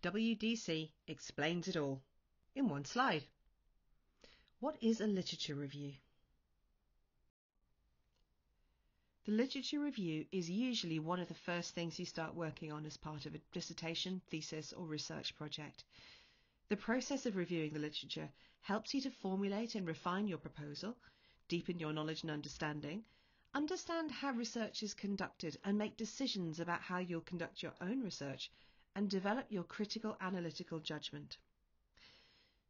The WDC explains it all in one slide. What is a literature review? The literature review is usually one of the first things you start working on as part of a dissertation, thesis, or research project. The process of reviewing the literature helps you to formulate and refine your proposal, deepen your knowledge and understanding, understand how research is conducted, and make decisions about how you'll conduct your own research and develop your critical analytical judgment.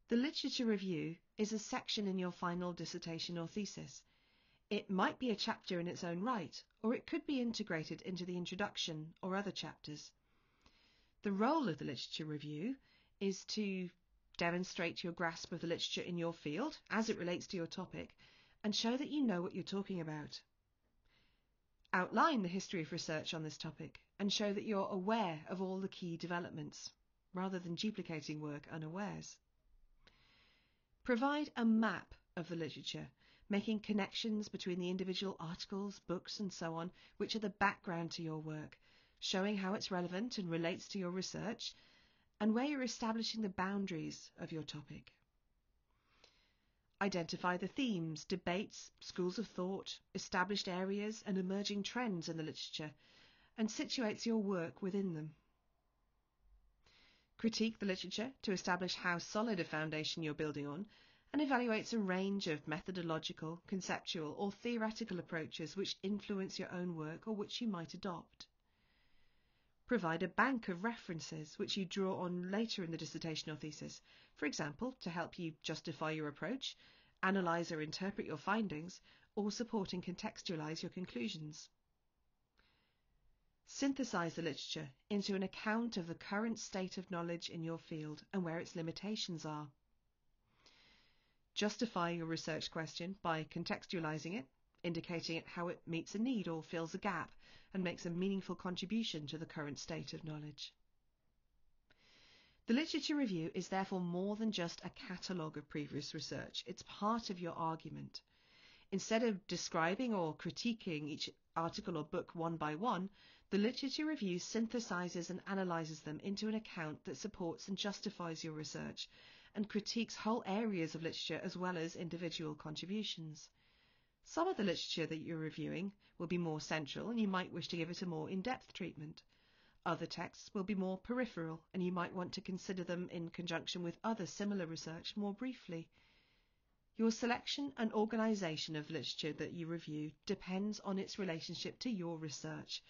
The literature review is a section in your final dissertation or thesis. It might be a chapter in its own right, or it could be integrated into the introduction or other chapters. The role of the literature review is to demonstrate your grasp of the literature in your field as it relates to your topic and show that you know what you're talking about. Outline the history of research on this topic and show that you're aware of all the key developments rather than duplicating work unawares. Provide a map of the literature, making connections between the individual articles, books, and so on, which are the background to your work, showing how it's relevant and relates to your research, and where you're establishing the boundaries of your topic. Identify the themes, debates, schools of thought, established areas, and emerging trends in the literature, and situates your work within them. Critique the literature to establish how solid a foundation you're building on, and evaluates a range of methodological, conceptual, or theoretical approaches which influence your own work or which you might adopt. Provide a bank of references which you draw on later in the dissertation or thesis, for example, to help you justify your approach, analyze or interpret your findings, or support and contextualize your conclusions. Synthesize the literature into an account of the current state of knowledge in your field and where its limitations are. Justify your research question by contextualizing it, indicating how it meets a need or fills a gap and makes a meaningful contribution to the current state of knowledge. The literature review is therefore more than just a catalogue of previous research. It's part of your argument. Instead of describing or critiquing each article or book one by one, the literature review synthesizes and analyzes them into an account that supports and justifies your research and critiques whole areas of literature as well as individual contributions. Some of the literature that you're reviewing will be more central and you might wish to give it a more in-depth treatment. Other texts will be more peripheral and you might want to consider them in conjunction with other similar research more briefly. Your selection and organisation of literature that you review depends on its relationship to your research.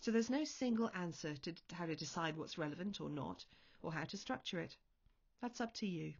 So there's no single answer to how to decide what's relevant or not, or how to structure it. That's up to you.